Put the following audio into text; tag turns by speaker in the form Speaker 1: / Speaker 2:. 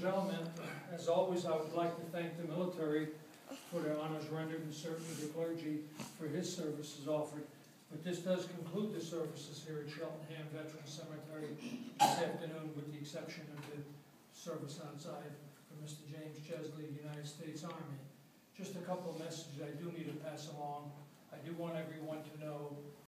Speaker 1: gentlemen, as always, I would like to thank the military for their honors rendered and certainly the clergy for his services offered. But this does conclude the services here at Cheltenham Veterans Cemetery this afternoon, with the exception of the service outside for Mr. James Chesley, United States Army. Just a couple of messages I do need to pass along. I do want everyone